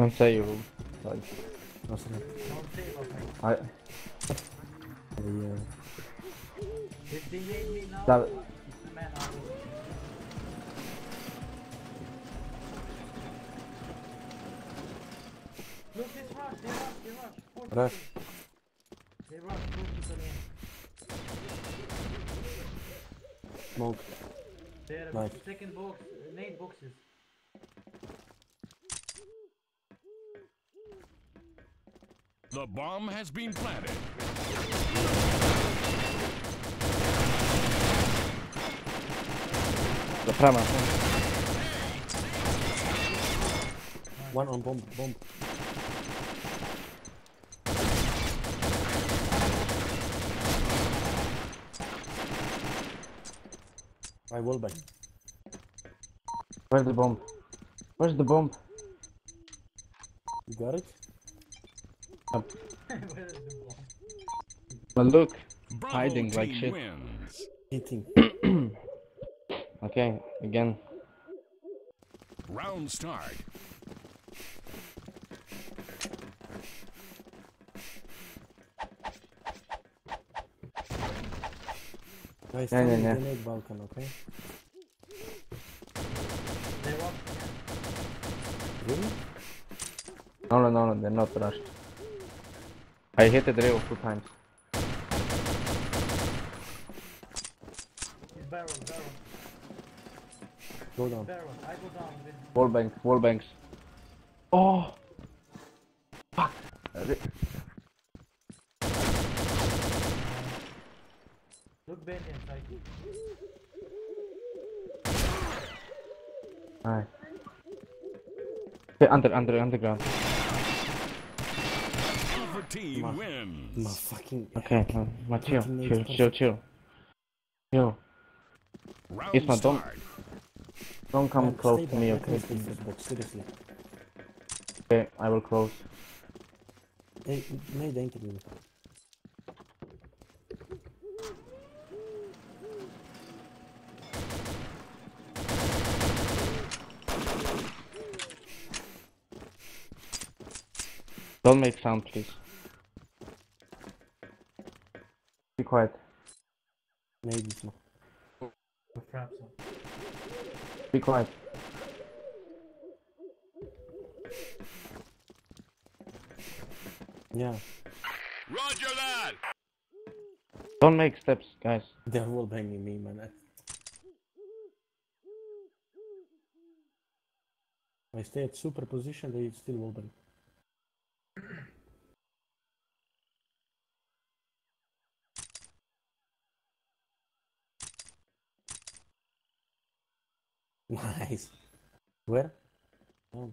Don't say you. Like, No, sorry. Don't say about me. I. I, If they made me now, That, man, I will. Look, this rush, they rush, they rush. Four Rush. people. They rush, four people in. smoke. They're Nice. second box, nade boxes. The bomb has been planted. the prema. One on bomb, bomb. I wallbang. Where's the bomb? Where's the bomb? You got it? Where is the bomb? Well, look. Bravo Hiding like shit. wins. Eating. Okay, again. Round start. Guys, Yeah, yeah, yeah. grenade Balkan, okay? They rush. Really? No, no, no, no, they're not rushed. I hit the drill two times. Barrel, barrel, Go down. barrel. I go down with Wallbang, wall banks. Oh! Fuck! Look bend inside. Alright. Okay, under, under, underground. Alpha team Ma- wins. My fucking. Okay, uh, ma chill, Fucking chill, chill, chill. Chill. Round Isma, don't- Don't come close stay to me, okay? stay first box, seriously. Okay, I will close. Hey, nee, denk ik niet. Don't make sound, please. Be quiet. Nee, die is nog. The fraps on. Be quiet. Ja, Roger that. Don't make steps, guys. they're wallbanging me, man. I stay at super position, they still wallbang. Nice. Where? Oh,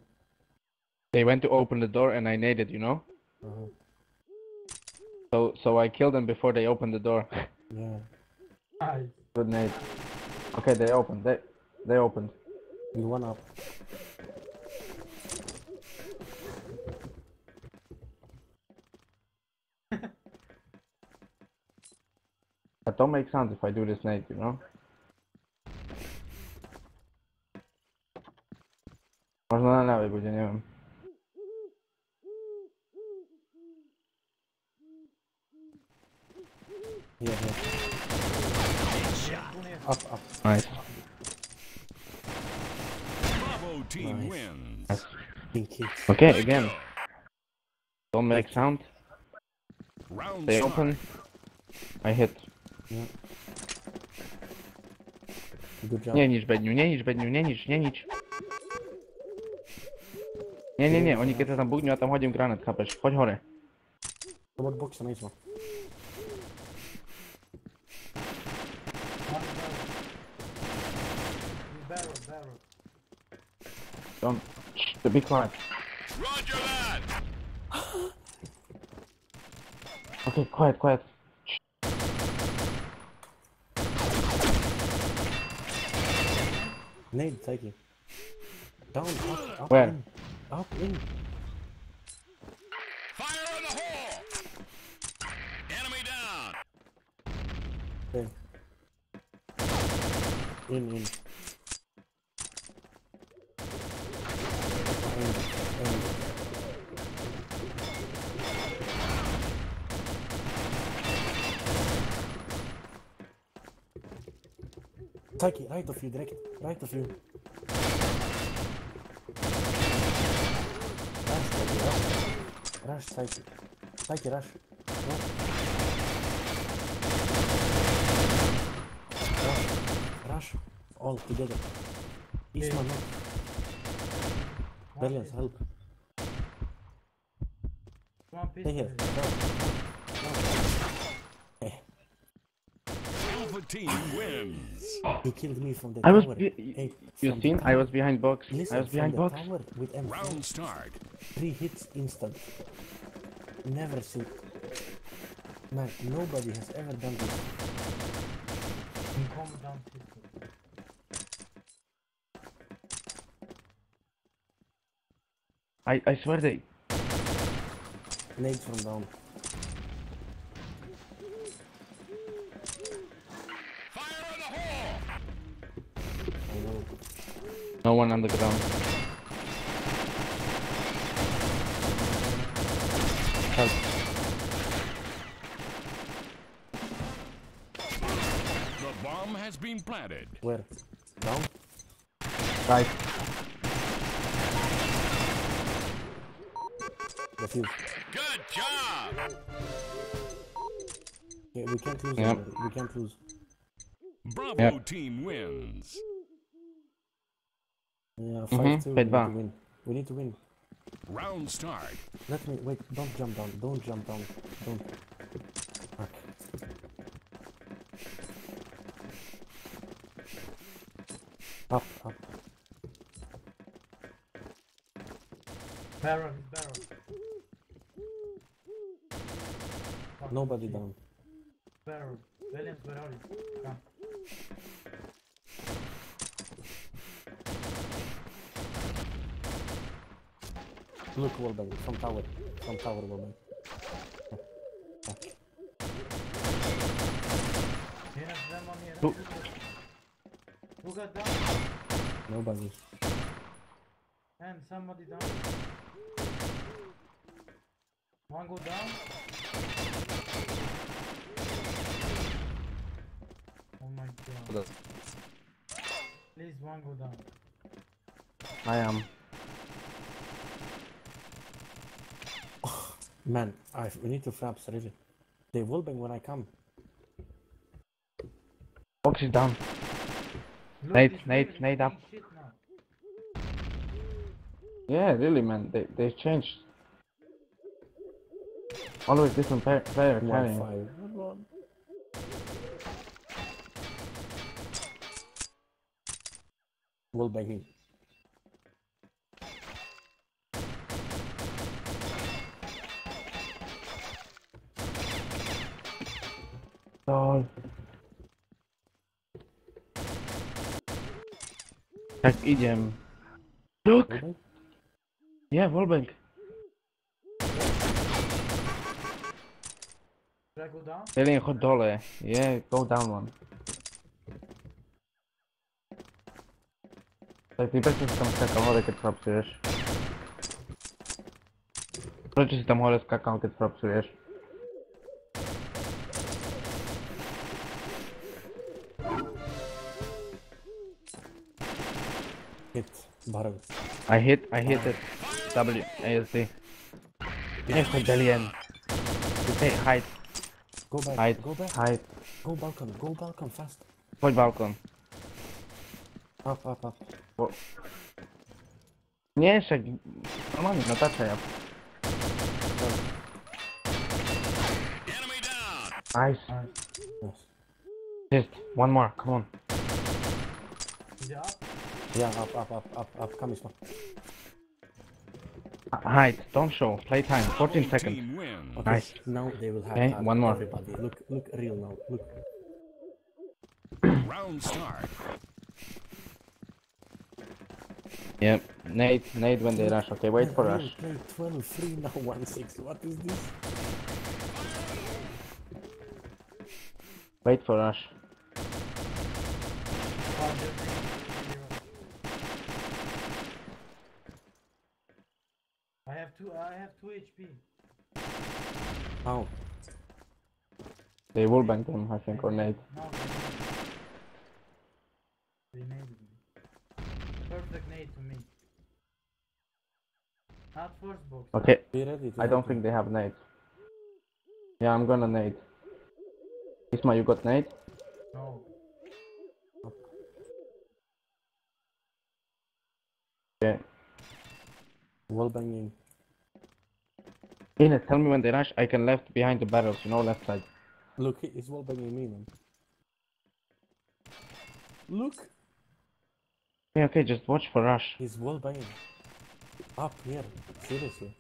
They went to open the door and I naded, you know? uh-huh. So so I killed them before they opened the door. Yeah. Nice. Good nade. Okay, they opened. They they opened. And one up. But don't make sound if I do this nade, you know? Można na lewej będzie, nie wiem. Yeah, yeah. Up, up. Nice. Nice. Okay, again. Don't make sound. Start. open. I hit. Yeah. Good job. Nie nicz bedniu, nie nicz bedniu, nie nicz, nie nicz. Nie, nie, nie, oni kiedy tam bugnią, a tam chodzi granat, chápeš? Choď hore. Robot boxa nejsmo. One barrel. Barrel, barrel. Don't. Shh, be quiet. Roger that. Okay, quiet, quiet. Nee, take it. Down, up, up, Where? in. Oh in. Fire in the hole! Enemy down! Okay. In, in. Right of you, direct. Right of you. Rush. Rush, Taiki. Taiki, rush. Go. Rush. Rush. All together. Eastman, no. One Brilliant, pistol. help. One Stay pistol. here. Go. Alpha team wins. he killed me from the I was tower. Hey, You seen? I was behind box. Listen, I was behind box. with M4, Round start. three hits instant. Never seen. Man, nobody has ever done this. Calm down, pistol. I, I swear they. Nades from down. No one on the ground. Help. The bomb has been planted. Where? Down? Right. The fuse. Good job. Yeah, we can't lose. Yep. We can't lose. Bravo Yep. team wins. Yeah, 5 Mhm, 2. We need to win. We need to win. Round start. Let me. Wait, don't jump down. Don't jump down. Don't. Fuck. Up, up. Barrel, his barrel. Fuck, Nobody down. Barrel. Williams, where are you? Come. Look, wallbang. From tower. From tower, wallbang. He has them on. Who- Who got down? Nobody. And somebody down. One go down. Oh my god. Please one go down. I am. Man, I, we need to fraps, really. They wallbang when I come. Box is down. Look, Nate, this Nate, Nate up. doing Shit now. Yeah, really, man. They they changed. Always different pa- player One carrying. five. Wallbang in. Tak idem. Look! Nie, wallbang. Jelien, chod dole. Yeah, go down one. Tak ty prečo si tam skakal hore, keď frapsuješ? Prečo si tam hore skakal, keď frapsuješ? Barrel. I hit, I hit it. W, ASD. Next medallion. You take height, Go back. height, Go back. height. Go balcon. Go balcon fast. Chodź balkon. Up, up, up. Bo... Nie, jeszcze... Normalnie, no taczę ja. Enemy down. Nice. Yes. Just, one more, come on. Is it up? Yeah, up, up, up, up, up. Come, Isma. Uh, Height, don't show. Playtime, 14 seconds. Okay. Nice. Now they will have Okay, one more. everybody. Look, look real now. Look. Round start. Yep, Nate, Nate when they rush. Okay, wait Man, for I us. will Play 12 3 now 1 6. What is this? Wait for us. Oh, they're making- I have two. I have two HP. How? Oh. They will bank them, I think, or Nate. No, to me. Not first box. Okay, Be ready to I don't think me. they have nades. Yeah, I'm gonna nade. Isma, you got nade? No. Okay. Wall banging. Ines, tell me when they rush, I can left behind the barrels, you know, left side. Look, he- he's wall banging me, man. Look, Okay, okay, just watch for rush. he's wall banging. Up here, seriously.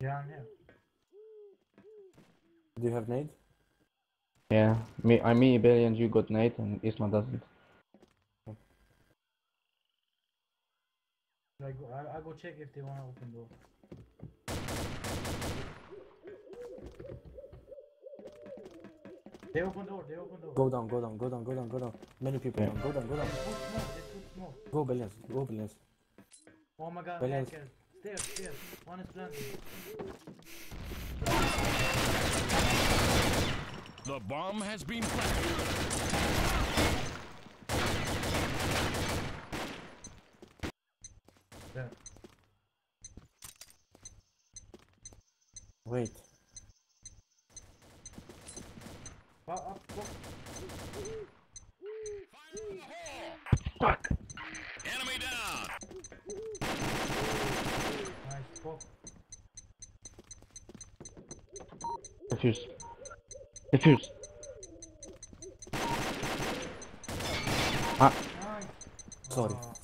Yeah, I'm here. Do you have nade? Yeah, me, I me, Billy, and you got nade, and Isma doesn't. I go, I, I go check if they wanna open door. They open door, they open door. Go down, go down, go down, go down, go down. Many people Yeah. down. Go down, go down. They put smoke, they put smoke. Go balance, go balance. Oh my god, Balance. hackers. Stairs, stairs. One is planting. The bomb has been planted. There. Wait. Up, up, up. Fuck! Enemy down. Nice pop. Defuse. Defuse. Nice. Sorry. Ah,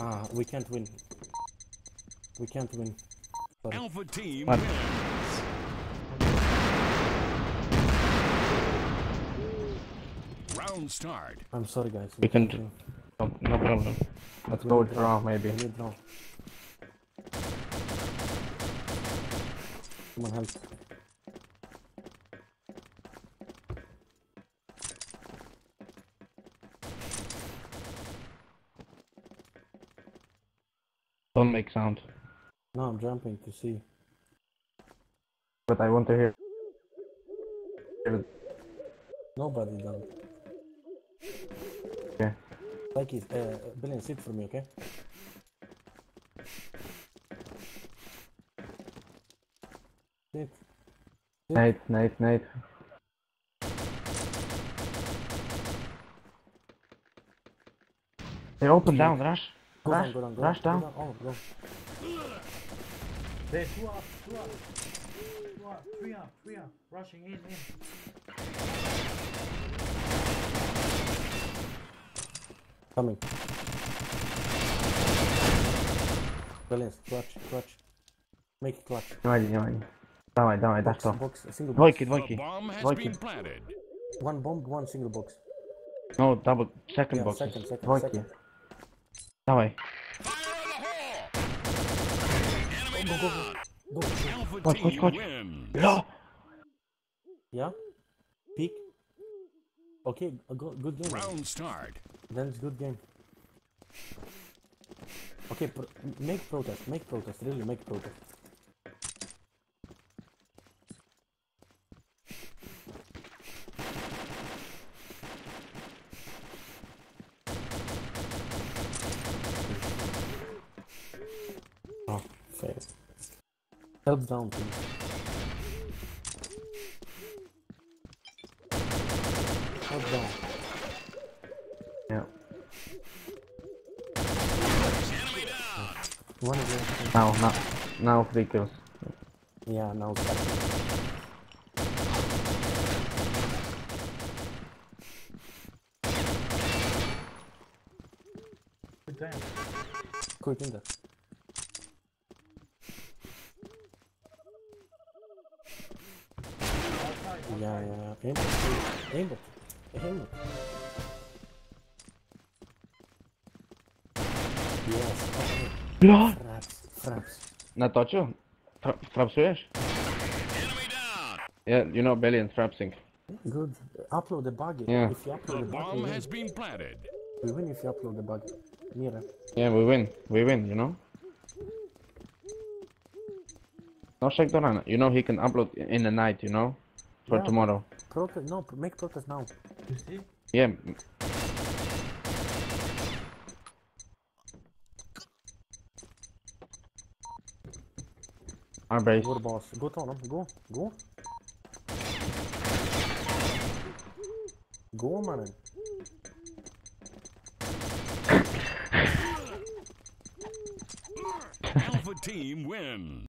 Ah, we can't win. We can't win. Sorry. Alpha team What? wins. Round start. I'm sorry, guys. We can can't do- win. No, no problem. Let's We go need draw, maybe. We draw. Come on, help. Don't make sound. No, I'm jumping to see. But I want to hear. hear. Nobody down. Okay. Like it. Uh, Billion, sit for me, okay? Sit. Nate, Nate, Nate. They open down, rush. Go Rush, down, go down, go rush down. down. Down. Oh, go. There, two up, two up. Two up, three up, three up. Rushing in, in. Coming. Billion, clutch, clutch. Make it clutch. Давай, давай. Давай, давай, да Box, что? box, a single box. Двойки, The двойки. bomb has Двойки. been planted. One bomb, one single box. No, double, second Yeah, boxes. second, second, Двойки. second. Давай. Fire in the hole. Go. Alpha Coach, coach, team coach. wins. Yeah. Yeah? Peek. Okay, a go- good game. Round start. Then it's good game. Okay, pro- make protest, make protest, really make protest. Help down, please. Help down. Yeah. Enemy down. One again. Now, now, now three kills. Yeah, now it's back. Good time. Quick in there. Yeah, yeah. Aim it. Aim it. Aim it. Yes. Okay. Ja! Fraps. Fraps. Na točil? Fra frapsuješ? Enemy down. Yeah, you know Billion frapsing. Good. Upload the bug. Yeah. If you The upload the bug, we bomb win. has been planted. We win if you upload the bug. Mira. Yeah, we win. We win, you know? No shake the run. You know he can upload in the night, you know? for yeah. tomorrow. Protest? No, make protest now. You see? Yeah. Our base. Go to boss. Go to him. Go. Go. Go, man. Alpha team win.